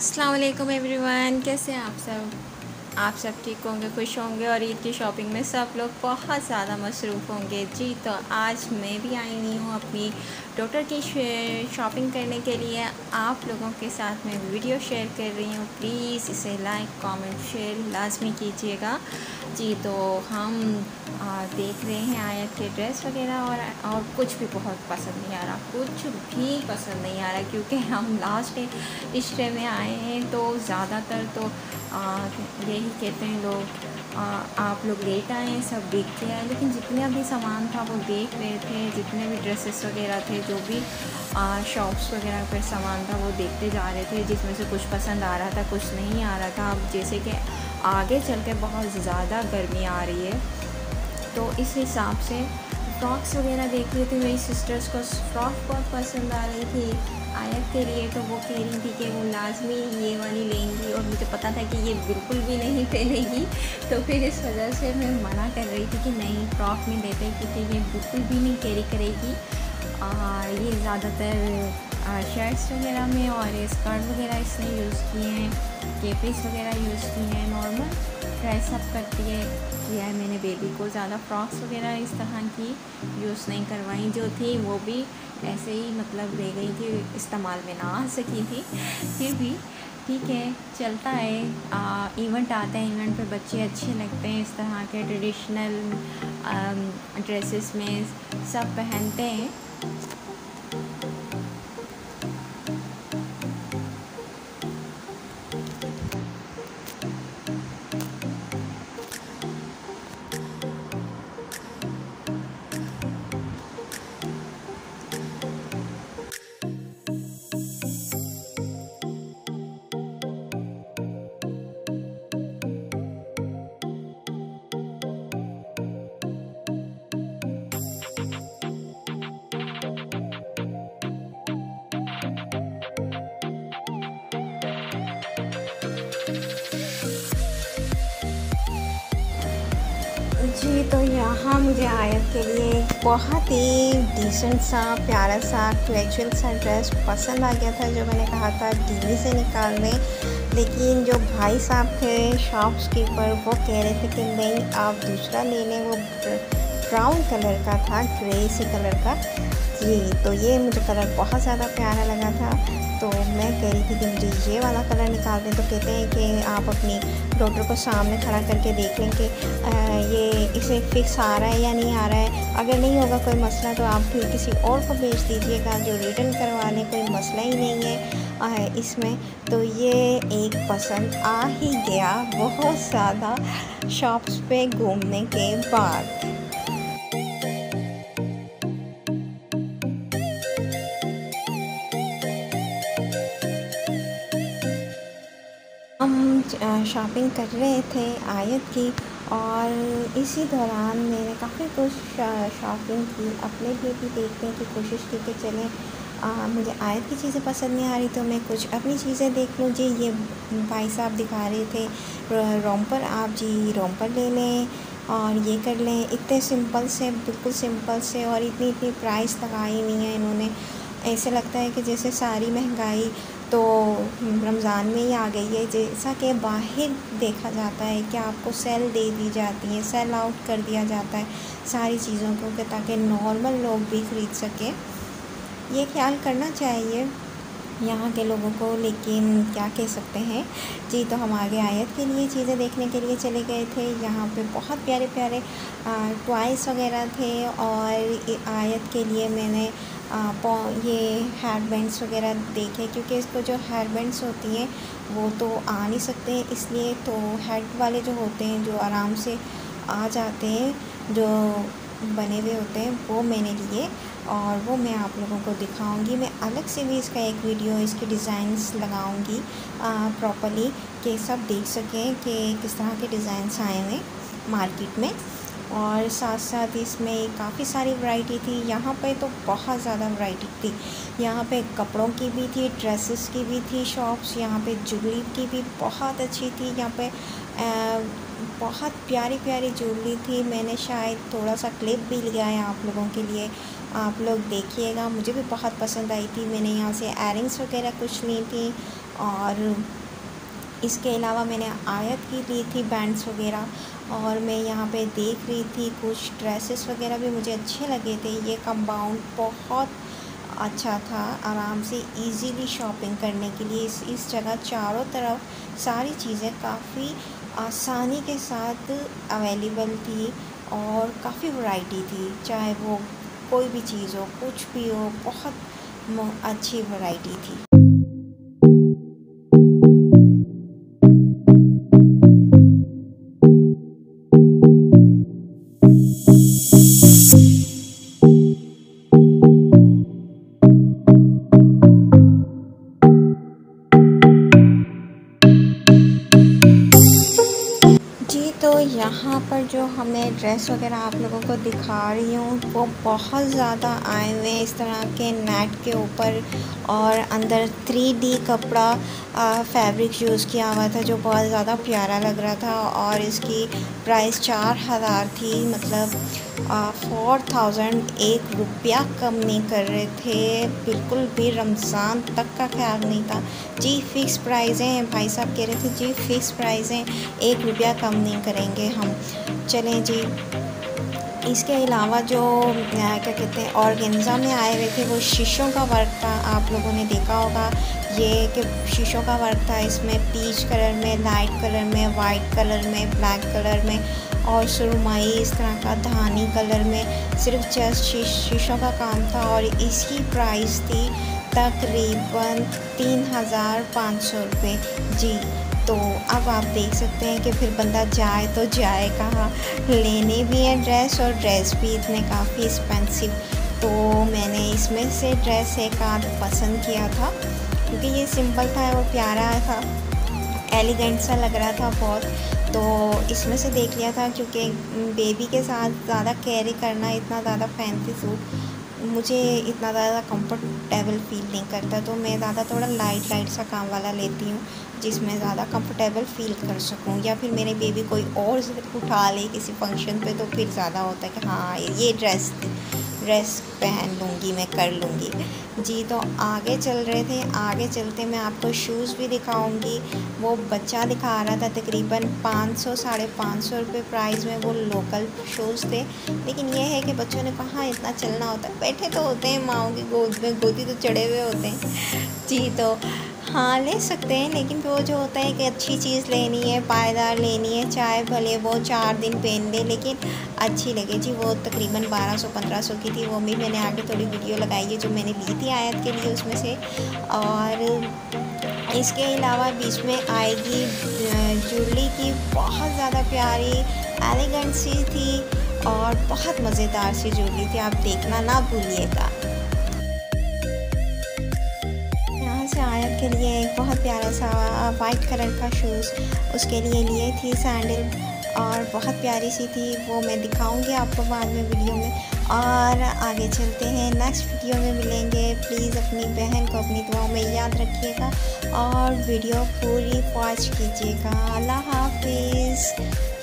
अस्सलाम वालेकुम एवरीवन कैसे हैं आप सब? आप सब ठीक होंगे खुश होंगे और ईद की शॉपिंग में सब लोग बहुत ज़्यादा मसरूफ़ होंगे। जी तो आज मैं भी आई हुई हूँ अपनी डॉटर की शॉपिंग करने के लिए। आप लोगों के साथ मैं वीडियो शेयर कर रही हूँ। प्लीज़ इसे लाइक कमेंट शेयर लाजमी कीजिएगा। जी तो हम आ, देख रहे हैं आयत के ड्रेस वगैरह और और कुछ भी बहुत पसंद नहीं आ रहा। कुछ भी पसंद नहीं आ रहा क्योंकि हम लास्ट इश्ते में आए हैं तो ज़्यादातर तो यही कहते हैं लोग आ, आप लोग लेट आए हैं सब देख के आए लेकिन जितना भी सामान था वो देख रहे थे जितने भी ड्रेसेस वगैरह थे जो भी शॉप्स वगैरह पर सामान था वो देखते जा रहे थे जिसमें से कुछ पसंद आ रहा था कुछ नहीं आ रहा था। अब जैसे कि आगे चल के बहुत ज़्यादा गर्मी आ रही है तो इस हिसाब से फ्रॉक्स वगैरह देख रही थी, मेरी सिस्टर्स को फ्रॉक बहुत पसंद आ रही थी, आयत के लिए तो वो कह रही थी कि वो लाजमी ये वाली लेंगी और मुझे पता था कि ये बिल्कुल भी नहीं पहनेगी। तो फिर इस वजह से मैं मना कर रही थी कि नहीं, फ्रॉक में देते क्योंकि ये बिल्कुल भी नहीं कैरी करेगी। और ये ज़्यादातर शर्ट्स वगैरह में और स्कर्ट वगैरह इसने यूज़ किए हैं केपीस वगैरह यूज़ किए हैं नॉर्मल ड्रेस अप करती है किया है मैंने बेबी को ज़्यादा फ्रॉक्स वगैरह इस तरह की यूज़ नहीं करवाई जो थी वो भी ऐसे ही मतलब ले गई थी इस्तेमाल में ना आ सकी थी। फिर भी ठीक है चलता है। आ, इवेंट आते हैं इवेंट पे बच्चे अच्छे लगते हैं इस तरह के ट्रेडिशनल ड्रेसेस में सब पहनते हैं। जी तो यहाँ मुझे आयत के लिए बहुत ही डिसेंट सा, प्यारा सा कैजुअल सा ड्रेस पसंद आ गया था, जो मैंने कहा था दिल्ली से निकाल लेकिन जो भाई साहब थे शॉप्स कीपर वो कह रहे थे कि नहीं, आप दूसरा ले लें, वो ब्राउन कलर का था ग्रे से कलर का। जी तो ये मुझे कलर बहुत ज़्यादा प्यारा लगा था। तो मैं कह रही थी कि मुझे ये वाला कलर निकाल दें। तो कहते हैं कि आप अपनी डॉक्टर को सामने खड़ा करके देख लें कि ये इसे फिक्स आ रहा है या नहीं आ रहा है। अगर नहीं होगा कोई मसला तो आप फिर किसी और को भेज दीजिएगा जो रिटर्न करवा लें कोई मसला ही नहीं है इसमें। तो ये एक पसंद आ ही गया बहुत ज़्यादा शॉप्स पे घूमने के बाद। हम शॉपिंग कर रहे थे आयत की और इसी दौरान मैंने काफ़ी कुछ शॉपिंग की, अपने लिए भी देखने की कोशिश की कि चलें। मुझे आयत की चीज़ें पसंद नहीं आ रही तो मैं कुछ अपनी चीज़ें देख लूँ। जी, ये भाई साहब दिखा रहे थे रोमपर आप जी रोमपर ले लें और ये कर लें। इतने सिंपल से, बिल्कुल सिंपल से और इतनी इतनी प्राइस लगाई हुई हैं इन्होंने। ऐसे लगता है कि जैसे सारी महँगाई तो रमज़ान में ही आ गई है। जैसा कि बाहर देखा जाता है कि आपको सेल दे दी जाती है सेल आउट कर दिया जाता है सारी चीज़ों को कि ताकि नॉर्मल लोग भी ख़रीद सकें। ये ख्याल करना चाहिए यहाँ के लोगों को, लेकिन क्या कह सकते हैं? जी तो हम आगे आयत के लिए चीज़ें देखने के लिए चले गए थे। यहाँ पे बहुत प्यारे प्यारे टॉयस वगैरह थे और आयत के लिए मैंने ये हेयर बैंड्स वगैरह देखे, क्योंकि इसको जो हेयर बैंड्स होती हैं, वो तो आ नहीं सकते, इसलिए तो हेड वाले जो होते हैं, जो आराम से आ जाते हैं, जो बने हुए होते हैं, वो मैंने लिए और वो मैं आप लोगों को दिखाऊँगी। मैं अलग से भी इसका एक वीडियो इसके डिज़ाइंस लगाऊँगी प्रॉपरली कि सब देख सकें कि किस तरह के डिज़ाइंस आए हैं मार्केट में। और साथ साथ इसमें काफ़ी सारी वैरायटी थी। यहाँ पे तो बहुत ज़्यादा वैरायटी थी। यहाँ पे कपड़ों की भी थी ड्रेसेस की भी थी शॉप्स यहाँ पे ज्वेलरी की भी बहुत अच्छी थी। यहाँ पे बहुत प्यारी प्यारी ज्वेलरी थी। मैंने शायद थोड़ा सा क्लिप भी लिया है आप लोगों के लिए। आप लोग देखिएगा, मुझे भी बहुत पसंद आई थी। मैंने यहाँ से एयरिंग्स वगैरह कुछ ली थी और इसके अलावा मैंने आयत की ली थी बैंड्स वगैरह। और मैं यहाँ पे देख रही थी, कुछ ड्रेसेस वगैरह भी मुझे अच्छे लगे थे। ये कंपाउंड बहुत अच्छा था, आराम से इजीली शॉपिंग करने के लिए। इस इस जगह चारों तरफ़ सारी चीज़ें काफ़ी आसानी के साथ अवेलेबल थी और काफ़ी वैरायटी थी। चाहे वो कोई भी चीज़ हो, कुछ भी हो, बहुत अच्छी वैरायटी थी। यहाँ पर जो हमें ड्रेस वगैरह आप लोगों को दिखा रही हूँ, वो बहुत ज़्यादा आए हुए इस तरह के नेट के ऊपर और अंदर थ्री डी कपड़ा फैब्रिक यूज़ किया हुआ था जो बहुत ज़्यादा प्यारा लग रहा था और इसकी प्राइस चार हज़ार थी मतलब फोर थाउज़ेंड एक रुपया कम नहीं कर रहे थे। बिल्कुल भी रमज़ान तक का ख्याल नहीं था। जी फ़िक्स प्राइस हैं। भाई साहब कह रहे थे, जी फ़िक्स प्राइस हैं। एक रुपया कम नहीं करेंगे हम। चलें जी। इसके अलावा जो क्या कहते हैं, ऑर्गेन्जा में आए हुए थे, वो शीशों का वर्क था। आप लोगों ने देखा होगा। ये कि शीशों का वर्क था, इसमें पीच कलर में लाइट कलर में वाइट कलर में, ब्लैक कलर में और सुरमई इस तरह का धानी कलर में। सिर्फ़ जस्ट शीशों का काम था और इसकी प्राइस थी तकरीबन तीन हज़ार पाँच सौ रुपये जी तो अब आप देख सकते हैं कि फिर बंदा जाए तो जाए कहाँ। लेने भी है ड्रेस और ड्रेस भी इतने काफ़ी एक्सपेंसिव तो मैंने इसमें से ड्रेस एक आध पसंद किया था। क्योंकि ये सिंपल था और प्यारा था। एलिगेंट सा लग रहा था बहुत। तो इसमें से देख लिया था क्योंकि बेबी के साथ ज़्यादा कैरी करना, इतना ज़्यादा फैंसी सूट मुझे इतना ज़्यादा कंफर्टेबल फील नहीं करता। तो मैं ज़्यादा थोड़ा लाइट लाइट सा काम वाला लेती हूँ, जिसमें ज़्यादा कंफर्टेबल फील कर सकूँ। या फिर मेरे बेबी कोई और उठा ले किसी फ़ंक्शन पे तो फिर ज़्यादा होता है कि हाँ ये ड्रेस ड्रेस पहन लूँगी, मैं कर लूँगी। जी तो आगे चल रहे थे। आगे चलते मैं आपको शूज़ भी दिखाऊँगी। वो बच्चा दिखा रहा था तकरीबन पाँच सौ, साढ़े पाँच सौ रुपये प्राइस में वो लोकल शूज़ थे। लेकिन ये है कि बच्चों ने कहाँ, इतना चलना होता है। बैठे तो होते हैं माओ की गोद में, गोदी तो चढ़े हुए होते हैं। जी तो हाँ ले सकते हैं, लेकिन वो जो होता है कि अच्छी चीज़ लेनी है, पायदार लेनी है, चाहे भले वो चार दिन पहन दे, लेकिन अच्छी लगे। जी, वो तकरीबन बारह सौ, पंद्रह सौ की थी, वो भी मैंने आगे थोड़ी वीडियो लगाई है, जो मैंने ली थी आयत के लिए उसमें से। और इसके अलावा बीच में आएगी ज्वेलरी की बहुत ज़्यादा प्यारी एलिगेंट सी थी और बहुत मज़ेदार सी ज्वेलरी थी, आप देखना ना भूलिएगा। के लिए एक बहुत प्यारा सा वाइट कलर का शूज़ उसके लिए लिए थी सैंडल और बहुत प्यारी सी थी, वो मैं दिखाऊँगी आपको बाद में वीडियो में। और आगे चलते हैं नेक्स्ट वीडियो में मिलेंगे। प्लीज़ अपनी बहन को अपनी दुआओं में याद रखिएगा और वीडियो पूरी वॉच कीजिएगा। अल्लाह हाफिज़।